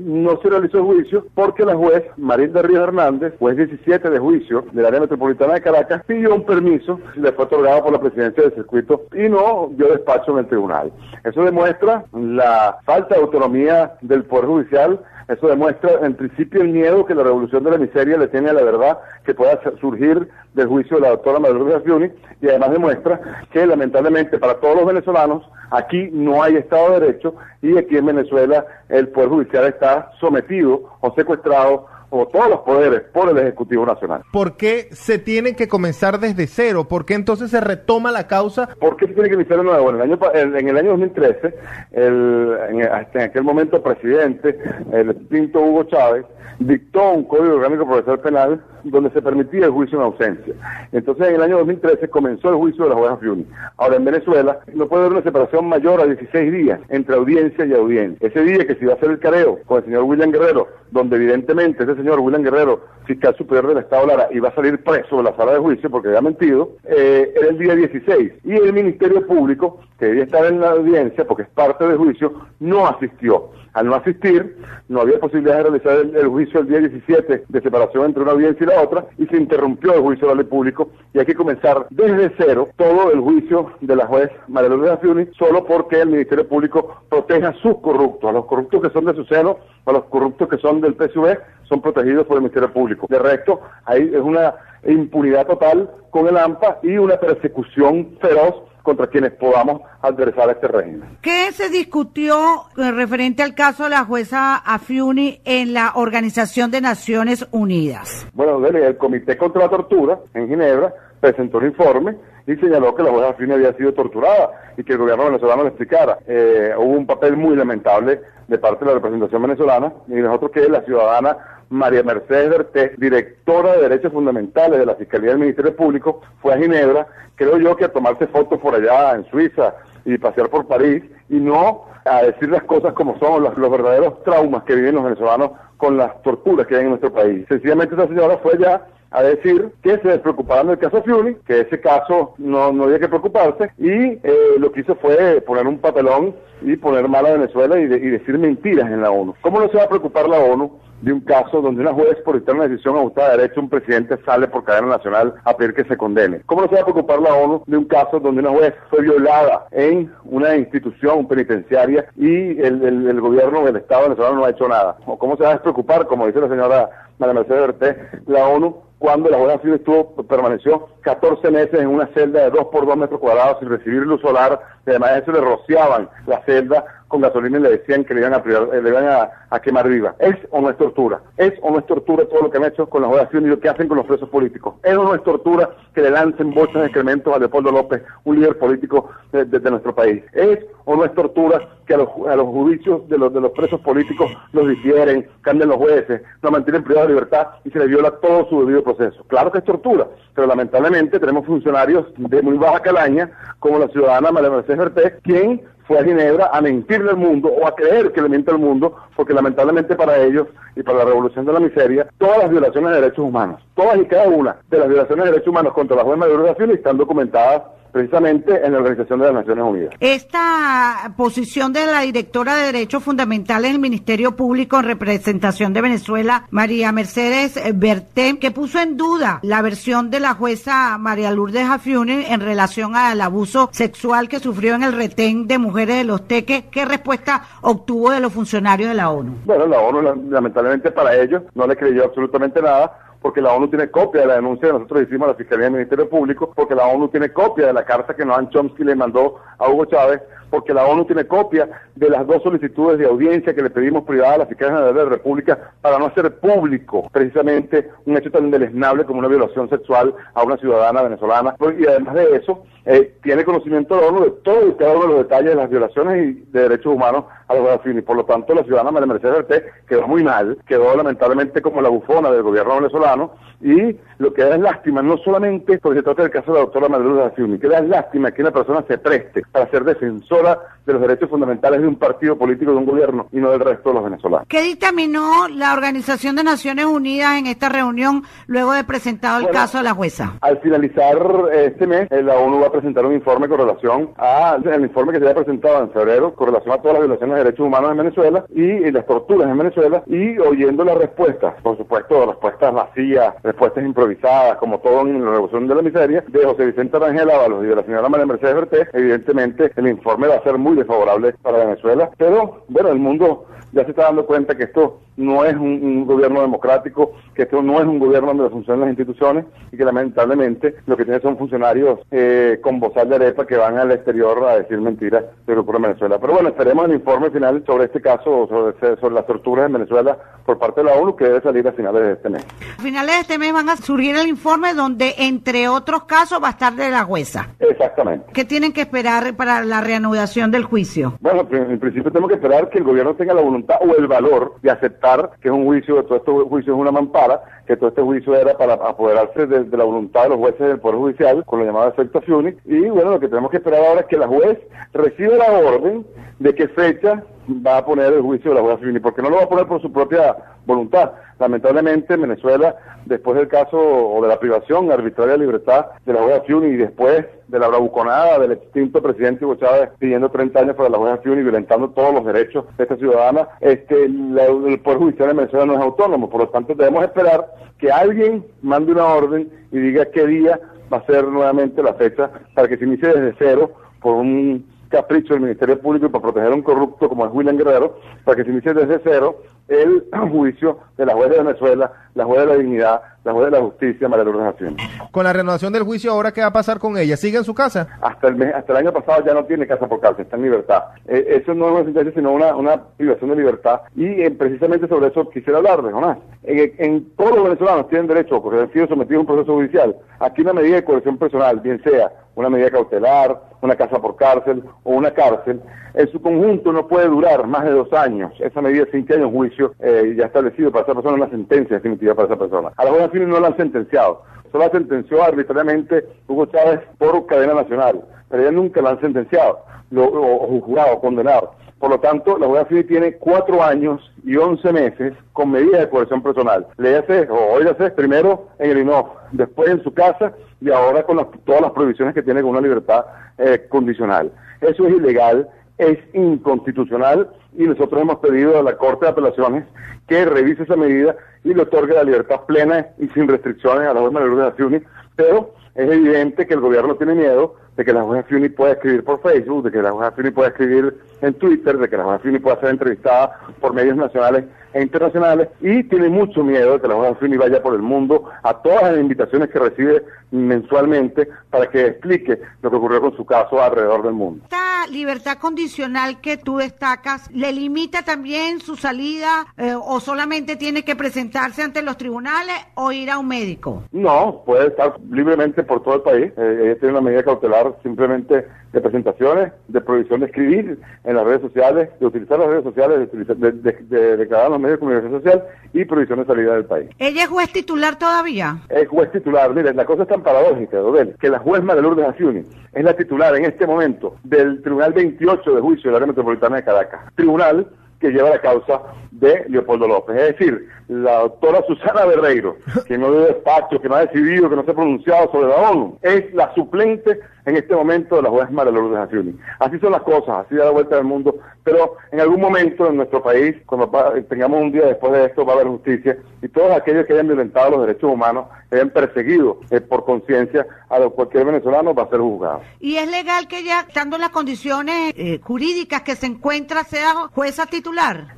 no se realizó el juicio porque la juez Marilda Ríos Hernández, juez 17 de juicio del área metropolitana de Caracas, pidió un permiso, le fue otorgado por la presidencia del circuito y no dio despacho en el tribunal. Eso demuestra la falta de autonomía del Poder Judicial eso demuestra en principio el miedo que la revolución de la miseria le tiene a la verdad que pueda surgir del juicio de la doctora María Fiuni y además demuestra que lamentablemente para todos los venezolanos aquí no hay Estado de Derecho y aquí en Venezuela el Poder Judicial está sometido o secuestrado o todos los poderes por el Ejecutivo Nacional. ¿Por qué se tiene que comenzar desde cero? ¿Por qué entonces se retoma la causa? ¿Por qué se tiene que iniciar de nuevo? En el año, en el año 2013, el, en, en aquel momento presidente, el extinto Hugo Chávez, dictó un código orgánico procesal penal donde se permitía el juicio en ausencia. Entonces, en el año 2013 comenzó el juicio de la jueza Fiuni. Ahora, en Venezuela no puede haber una separación mayor a 16 días entre audiencia y audiencia. Ese día que se iba a hacer el careo con el señor William Guerrero, donde evidentemente ese señor William Guerrero, fiscal superior del Estado Lara, iba a salir preso de la sala de juicio porque había mentido, eh, era el día 16. Y el Ministerio Público, que debía estar en la audiencia porque es parte del juicio, no asistió. Al no asistir, no había posibilidad de realizar el, juicio el día 17 de separación entre una audiencia y la otra y se interrumpió el juicio oral público y hay que comenzar desde cero todo el juicio de la juez María Lourdes Fiuni solo porque el Ministerio Público proteja a sus corruptos, a los corruptos que son de su seno, a los corruptos que son del PSV, son protegidos por el Ministerio Público. De resto, ahí es una impunidad total con el AMPA y una persecución feroz contra quienes podamos adversar este régimen. ¿Qué se discutió eh, referente al caso de la jueza Afiuni en la Organización de Naciones Unidas? Bueno, el Comité contra la Tortura en Ginebra presentó un informe y señaló que la jueza Afiuni había sido torturada y que el gobierno venezolano le explicara. Eh, hubo un papel muy lamentable de parte de la representación venezolana y nosotros que la ciudadana María Mercedes Berté, directora de Derechos Fundamentales de la Fiscalía del Ministerio Público, fue a Ginebra, creo yo que a tomarse fotos por allá en Suiza y pasear por París y no a decir las cosas como son, los, los verdaderos traumas que viven los venezolanos con las torturas que hay en nuestro país. Sencillamente esa señora fue allá a decir que se despreocuparan del caso Fiuni, que ese caso no, no había que preocuparse, y eh, lo que hizo fue poner un papelón y poner mal a Venezuela y, y decir mentiras en la ONU. ¿Cómo no se va a preocupar la ONU de un caso donde una juez por dictar una decisión ajustada de derecho, un presidente sale por cadena nacional a pedir que se condene. ¿Cómo no se va a preocupar la ONU de un caso donde una juez fue violada en una institución penitenciaria y el, gobierno del Estado venezolano no ha hecho nada? ¿O cómo se va a preocupar, como dice la señora María Mercedes Berté, la ONU cuando la jueza estuvo, permaneció 14 meses en una celda de 2 por 2 metros cuadrados sin recibir luz solar, además de eso le rociaban la celda con gasolina y le decían que le iban a, le iban a, quemar viva. ¿Es o no es tortura? ¿Es o no es tortura todo lo que han hecho con la juezación y lo que hacen con los presos políticos? ¿Es o no es tortura que le lancen bolsas de excrementos a Leopoldo López, un líder político de, nuestro país? ¿Es o no es tortura que a los, a los juicios de los, de los presos políticos los difieren, cambian los jueces, no mantienen privado de libertad y se le viola todo su debido proceso? Claro que es tortura, pero lamentablemente tenemos funcionarios de muy baja calaña, como la ciudadana María Mercedes Berté, quien fue a Ginebra a mentirle al mundo o a creer que le miente al mundo, porque lamentablemente para ellos y para la revolución de la miseria, todas las violaciones de derechos humanos, todas y cada una de las violaciones de derechos humanos contra la juez Maduro de están documentadas precisamente en la Organización de las Naciones Unidas. Esta posición de la directora de Derechos Fundamentales del Ministerio Público en representación de Venezuela, María Mercedes Berté, que puso en duda la versión de la jueza María Lourdes Afiuni en relación al abuso sexual que sufrió en el retén de mujeres de los teques, ¿qué respuesta obtuvo de los funcionarios de la ONU? Bueno, la ONU lamentablemente para ellos no le creyó absolutamente nada porque la ONU tiene copia de la denuncia que nosotros hicimos a la Fiscalía del Ministerio Público, porque la ONU tiene copia de la carta que Noam Chomsky le mandó a Hugo Chávez, porque la ONU tiene copia de las dos solicitudes de audiencia que le pedimos privada a la Fiscalía General de la República para no hacer público precisamente un hecho tan deleznable como una violación sexual a una ciudadana venezolana. Y además de eso, eh, tiene conocimiento la ONU de todo y cada uno de los detalles de las violaciones y de derechos humanos a los y Por lo tanto, la ciudadana María Mercedes Berté quedó muy mal, quedó lamentablemente como la bufona del gobierno venezolano y lo que da es lástima, no solamente porque se trata del caso de la doctora María Mercedes que da lástima que una persona se preste para ser defensor defensora de los derechos fundamentales de un partido político de un gobierno y no del resto de los venezolanos. ¿Qué dictaminó la Organización de Naciones Unidas en esta reunión luego de presentado el caso a la jueza? Al finalizar este mes, eh, la ONU va a presentar un informe con relación al informe que se había presentado en febrero con relación a todas las violaciones de derechos humanos en Venezuela y, las torturas en Venezuela y oyendo las respuestas, por supuesto, respuestas vacías, respuestas improvisadas, como todo en la Revolución de la Miseria, de José Vicente Rangel Ábalos y de la señora María Mercedes Berté, evidentemente el informe va a ser muy desfavorable para Venezuela, pero bueno, el mundo ya se está dando cuenta que esto no es un, gobierno democrático, que esto no es un gobierno donde funcionan las instituciones y que lamentablemente lo que tiene son funcionarios eh, con bozal de arepa que van al exterior a decir mentiras de que ocurre en Venezuela. Pero bueno, esperemos el informe final sobre este caso, sobre, sobre las torturas en Venezuela por parte de la ONU, que debe salir a finales de este mes. A finales de este mes van a surgir el informe donde, entre otros casos, va a estar de la jueza. Exactamente. ¿Qué tienen que esperar para la reanudación del juicio? Bueno, en principio tenemos que esperar que el gobierno tenga la voluntad o el valor de aceptar que es un juicio, todo este juicio es una mampara, que todo este juicio era para apoderarse de, la voluntad de los jueces del Poder Judicial, con lo llamado efecto FUNI, y bueno, lo que tenemos que esperar ahora es que la juez reciba la orden de qué fecha va a poner el juicio de la jueza FUNI, porque no lo va a poner por su propia voluntad. Lamentablemente en Venezuela, después del caso o de la privación arbitraria de libertad de la jueza FUNI y después de la bravuconada del extinto presidente Hugo Chávez pidiendo 30 años para la jueza FUNI, violentando todos los derechos de esta ciudadana, este, el Poder Judicial en Venezuela no es autónomo, por lo tanto debemos esperar que alguien mande una orden y diga qué día va a ser nuevamente la fecha para que se inicie desde cero por un capricho del Ministerio Público y para proteger a un corrupto como es William Guerrero, para que se inicie desde cero el juicio de la juez de Venezuela, la juez de la dignidad, la juez de la justicia, María Lourdes Hacienda. Con la renovación del juicio, ¿ahora qué va a pasar con ella? ¿Sigue en su casa? Hasta el mes, hasta el año pasado ya no tiene casa por cárcel, está en libertad. Eh, eso no es una sentencia, sino una, una privación de libertad. Y eh, precisamente sobre eso quisiera hablar, Jonás. En, todos los venezolanos tienen derecho, porque han sido sometidos a un proceso judicial, aquí una medida de coerción personal, bien sea una medida cautelar, una casa por cárcel o una cárcel, en su conjunto no puede durar más de dos años. Esa medida sin que haya un juicio eh, ya establecido para esa persona, una sentencia definitiva para esa persona. A la jueza Fini no la han sentenciado. Solo la sentenció arbitrariamente Hugo Chávez por cadena nacional, pero ella nunca la han sentenciado, lo, o, juzgado, o condenado. Por lo tanto, la jueza Fini tiene cuatro años y once meses con medidas de coerción personal. Léase o óigase primero en el INOF, después en su casa y ahora con todas las prohibiciones que tiene con una libertad eh, condicional. Eso es ilegal es inconstitucional y nosotros hemos pedido a la Corte de Apelaciones que revise esa medida y le otorgue la libertad plena y sin restricciones a la juez María Fiuni, pero es evidente que el gobierno tiene miedo de que la jueza pueda escribir por Facebook, de que la jueza Fiuni pueda escribir en Twitter, de que la jueza Fiuni pueda ser entrevistada por medios nacionales e internacionales y tiene mucho miedo de que la jueza vaya por el mundo a todas las invitaciones que recibe mensualmente para que explique lo que ocurrió con su caso alrededor del mundo. Libertad condicional que tú destacas, ¿le limita también su salida eh, o solamente tiene que presentarse ante los tribunales o ir a un médico? No, puede estar libremente por todo el país. Eh, ella tiene una medida cautelar simplemente de presentaciones, de prohibición de escribir en las redes sociales, de utilizar las redes sociales, de, de, declarar los medios de comunicación social y prohibición de salida del país. ¿Ella es juez titular todavía? Es juez titular. Mire, la cosa es tan paradójica, Dodel, que la juez María Lourdes Aciuni es la titular en este momento del Tribunal 28 de Juicio de la Área Metropolitana de Caracas. Tribunal que lleva la causa de Leopoldo López. Es decir, la doctora Susana Berreiro, que no dio despacho, que no ha decidido, que no se ha pronunciado sobre la ONU, es la suplente en este momento de la juez María Lourdes Aciuni. Así son las cosas, así da la vuelta del mundo, pero en algún momento en nuestro país, cuando tengamos un día después de esto, va a haber justicia y todos aquellos que hayan violentado los derechos humanos, que hayan perseguido eh, por conciencia a cualquier venezolano, va a ser juzgado. ¿Y es legal que ella, estando en las condiciones eh, jurídicas que se encuentra, sea jueza titular?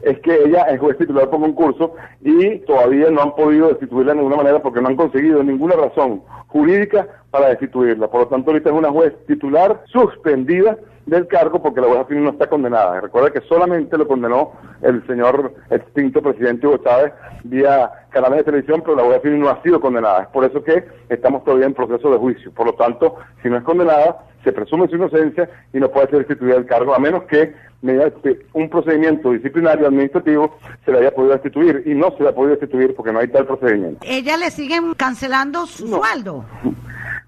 Es que ella es juez titular por concurso y todavía no han podido destituirla de ninguna manera porque no han conseguido ninguna razón jurídica para destituirla. Por lo tanto, ahorita es una juez titular suspendida del cargo porque la jueza Fini no está condenada. Recuerda que solamente lo condenó el señor extinto presidente Hugo Chávez vía canales de televisión, pero la jueza Fini no ha sido condenada. Es por eso que estamos todavía en proceso de juicio. Por lo tanto, si no es condenada, se presume su inocencia y no puede ser destituida del cargo, a menos que mediante un procedimiento disciplinario administrativo se le haya podido destituir y no se le ha podido destituir porque no hay tal procedimiento. ¿Ella le siguen cancelando su sueldo?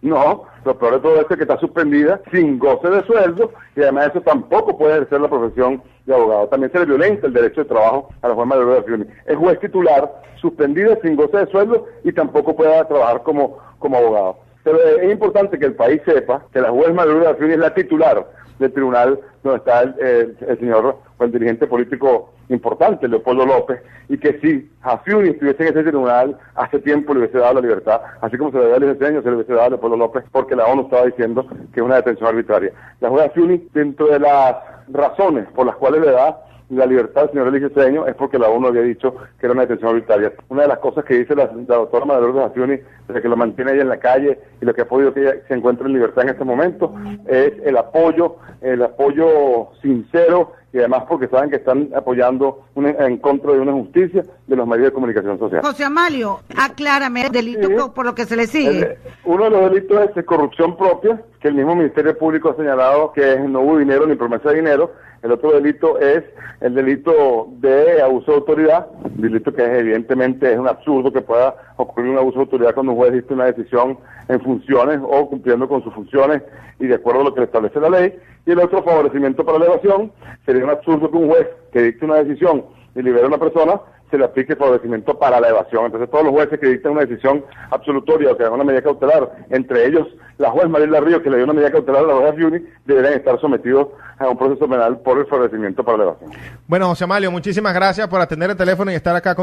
No, lo peor de todo esto es que está suspendida sin goce de sueldo y además eso tampoco puede ejercer la profesión de abogado. También se le violenta el derecho de trabajo a la juez María Fiuni. Es juez titular, suspendida sin goce de sueldo y tampoco puede trabajar como, como abogado. Pero es importante que el país sepa que la juez María Fiuni es la titular del tribunal donde está el, el, señor o el dirigente político importante, Leopoldo López, y que si Jafiuni estuviese en ese tribunal, hace tiempo le hubiese dado la libertad, así como se le dio el diseño, se le hubiese dado a Leopoldo López, porque la ONU estaba diciendo que es una detención arbitraria. La juez Jafiuni, dentro de las razones por las cuales le da la libertad señor Eligio Cedeño es porque la ONU había dicho que era una detención arbitraria. Una de las cosas que dice la, doctora María Lourdes Acioni, de que lo mantiene ella en la calle y lo que ha podido que ella se encuentre en libertad en este momento, es el apoyo, el apoyo sincero y además porque saben que están apoyando en contra de una justicia de los medios de comunicación social. José Amalio, aclárame el delito por lo que se le sigue. uno de los delitos es corrupción propia, que el mismo Ministerio Público ha señalado que no hubo dinero ni promesa de dinero. El otro delito es el delito de abuso de autoridad, delito que evidentemente es un absurdo que pueda ocurrir un abuso de autoridad cuando un juez dicta una decisión en funciones o cumpliendo con sus funciones y de acuerdo a lo que establece la ley. Y el otro favorecimiento para la evasión sería un absurdo que un juez que dicte una decisión y libere a una persona se le aplique favorecimiento para la evasión. Entonces todos los jueces que dicten una decisión absolutoria o que hagan una medida cautelar, entre ellos la juez María Río que le dio una medida cautelar a la jueza Fiuni, deberían estar sometidos a un proceso penal por el favorecimiento para la evasión. Bueno, José Amalio, muchísimas gracias por atender el teléfono y estar acá con